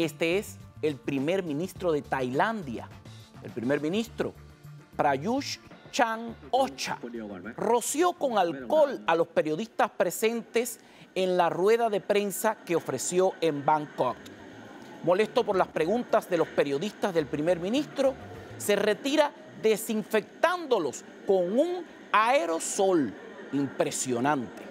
Este es el primer ministro de Tailandia, el primer ministro Prayush Chan Ocha, roció con alcohol a los periodistas presentes en la rueda de prensa que ofreció en Bangkok. Molesto por las preguntas de los periodistas del primer ministro, se retira desinfectándolos con un aerosol impresionante.